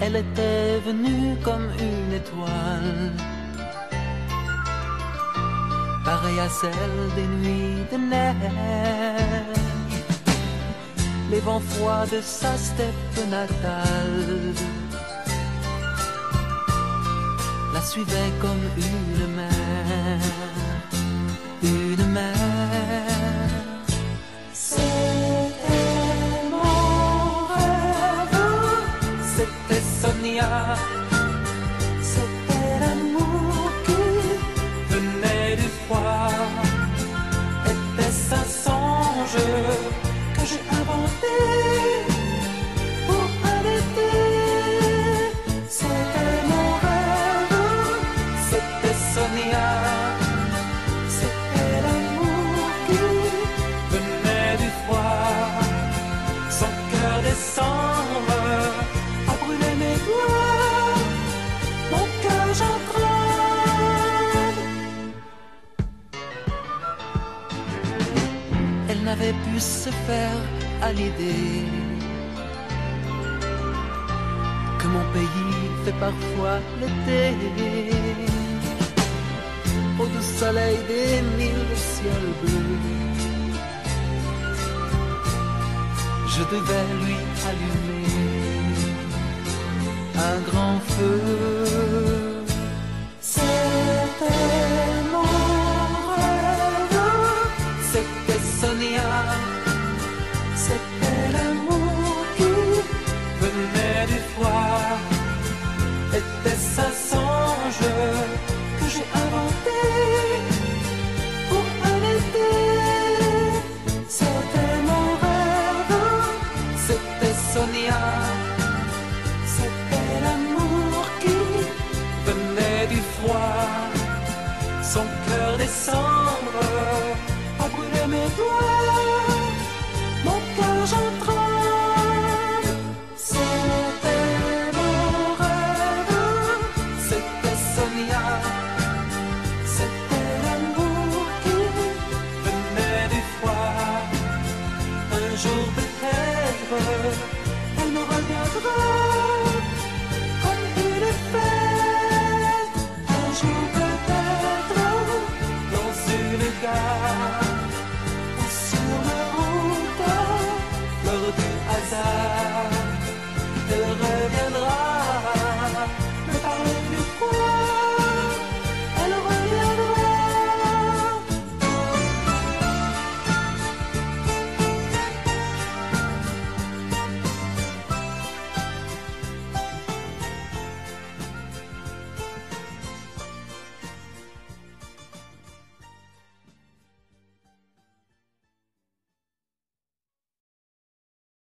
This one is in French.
elle était venue comme une étoile, pareille à celle des nuits de neige. Les vents froids de sa steppe natale la suivaient comme une mer, Sonia, n'avait pu se faire à l'idée que mon pays fait parfois l'été. Au doux soleil des mille ciels bleus, je devais lui allumer un grand feu. C'était mon rêve, Son cœur décembre a brûlé mes doigts, mon cœur j'en tremble. C'était mon c'était Sonia, c'était l'amour qui venait du froid. Un jour peut-être